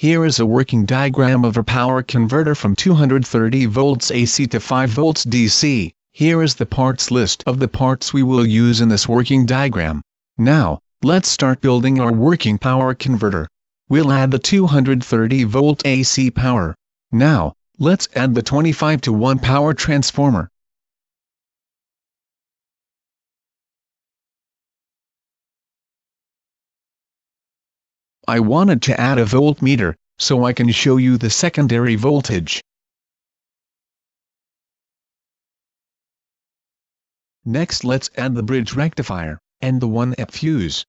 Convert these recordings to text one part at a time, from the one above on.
Here is a working diagram of a power converter from 230 volts AC to 5 volts DC. Here is the parts list of the parts we will use in this working diagram. Now, let's start building our working power converter. We'll add the 230 volt AC power. Now, let's add the 25 to 1 power transformer. I wanted to add a voltmeter, so I can show you the secondary voltage. Next let's add the bridge rectifier, and the 1 fuse.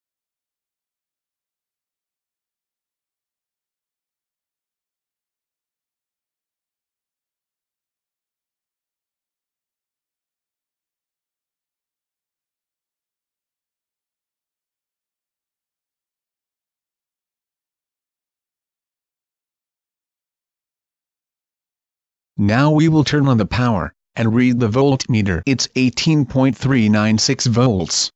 Now we will turn on the power, and read the voltmeter. It's 18.396 volts.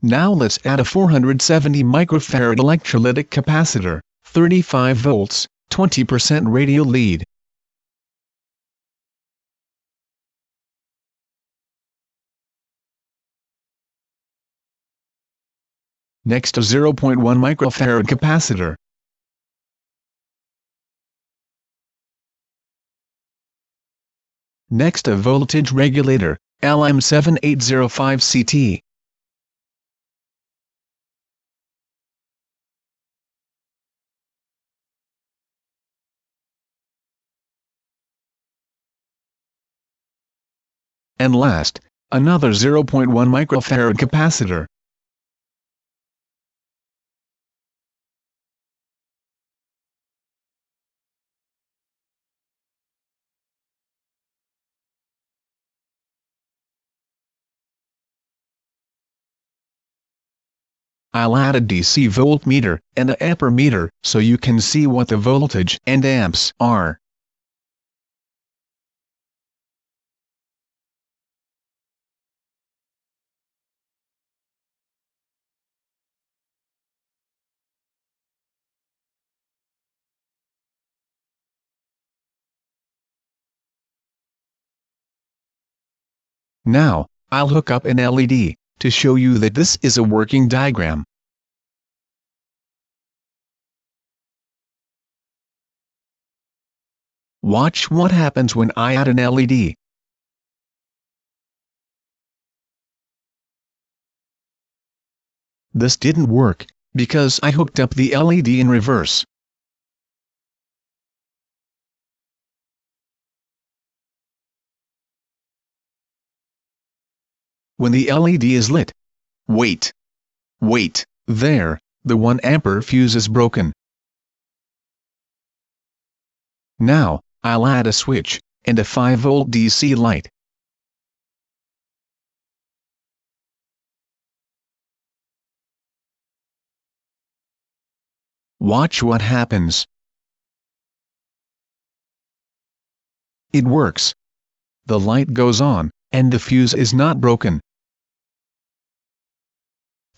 Now let's add a 470 microfarad electrolytic capacitor, 35 volts, 20% radial lead. Next a 0.1 microfarad capacitor. Next a voltage regulator, LM7805CT. And last, another 0.1 microfarad capacitor. I'll add a DC voltmeter and a ampermeter so you can see what the voltage and amps are. Now, I'll hook up an LED to show you that this is a working diagram. Watch what happens when I add an LED. This didn't work, because I hooked up the LED in reverse. When the LED is lit. Wait. Wait, there, the 1 ampere fuse is broken. Now, I'll add a switch, and a 5 volt DC light. Watch what happens. It works. The light goes on, and the fuse is not broken.